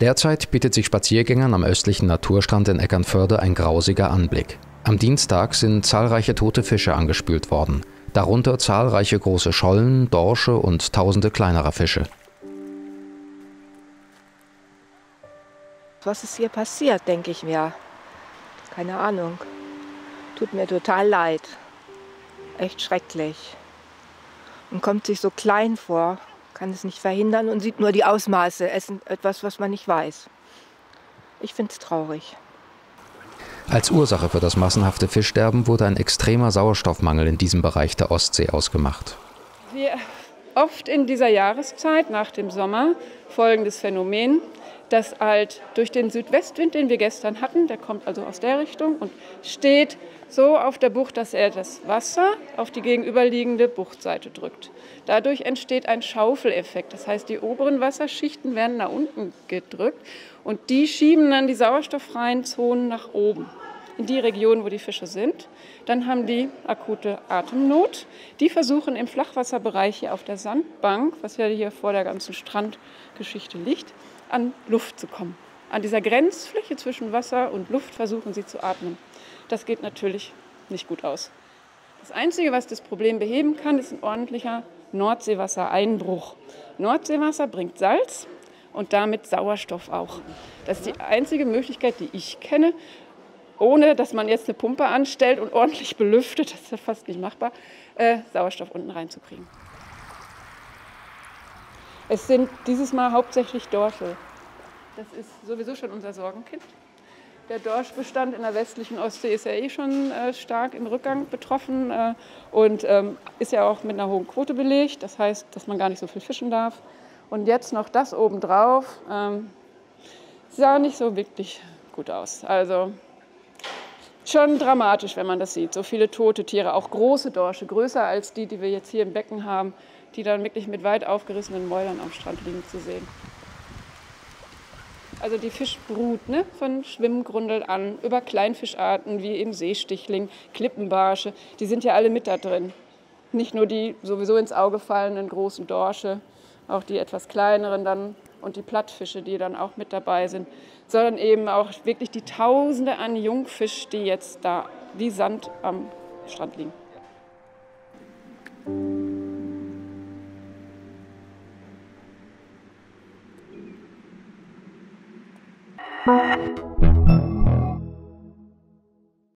Derzeit bietet sich Spaziergängern am östlichen Naturstrand in Eckernförde ein grausiger Anblick. Am Dienstag sind zahlreiche tote Fische angespült worden, darunter zahlreiche große Schollen, Dorsche und tausende kleinerer Fische. Was ist hier passiert, denke ich mir. Keine Ahnung. Tut mir total leid. Echt schrecklich. Und kommt sich so klein vor, kann es nicht verhindern und sieht nur die Ausmaße. Es ist etwas, was man nicht weiß. Ich finde es traurig. Als Ursache für das massenhafte Fischsterben wurde ein extremer Sauerstoffmangel in diesem Bereich der Ostsee ausgemacht. Wie oft in dieser Jahreszeit nach dem Sommer folgendes Phänomen dass halt durch den Südwestwind, den wir gestern hatten, der kommt also aus der Richtung und steht so auf der Bucht, dass er das Wasser auf die gegenüberliegende Buchtseite drückt. Dadurch entsteht ein Schaufeleffekt. Das heißt, die oberen Wasserschichten werden nach unten gedrückt und die schieben dann die sauerstofffreien Zonen nach oben in die Region, wo die Fische sind. Dann haben die akute Atemnot. Die versuchen im Flachwasserbereich hier auf der Sandbank, was ja hier vor der ganzen Strandgeschichte liegt, an Luft zu kommen. An dieser Grenzfläche zwischen Wasser und Luft versuchen sie zu atmen. Das geht natürlich nicht gut aus. Das Einzige, was das Problem beheben kann, ist ein ordentlicher Nordseewassereinbruch. Nordseewasser bringt Salz und damit Sauerstoff auch. Das ist die einzige Möglichkeit, die ich kenne, ohne dass man jetzt eine Pumpe anstellt und ordentlich belüftet, das ist ja fast nicht machbar, äh, Sauerstoff unten reinzukriegen. Es sind dieses Mal hauptsächlich Dorsche. Das ist sowieso schon unser Sorgenkind. Der Dorschbestand in der westlichen Ostsee ist ja eh schon äh, stark im Rückgang betroffen äh, und ähm, ist ja auch mit einer hohen Quote belegt. Das heißt, dass man gar nicht so viel fischen darf. Und jetzt noch das obendrauf. Ähm, sah nicht so wirklich gut aus. Also schon dramatisch, wenn man das sieht. So viele tote Tiere, auch große Dorsche, größer als die, die wir jetzt hier im Becken haben die dann wirklich mit weit aufgerissenen Mäulern am Strand liegen zu sehen. Also die Fischbrut, ne? von Schwimmgrundel an, über Kleinfischarten wie eben Seestichling, Klippenbarsche, die sind ja alle mit da drin. Nicht nur die sowieso ins Auge fallenden großen Dorsche, auch die etwas kleineren dann und die Plattfische, die dann auch mit dabei sind, sondern eben auch wirklich die Tausende an Jungfisch, die jetzt da wie Sand am Strand liegen.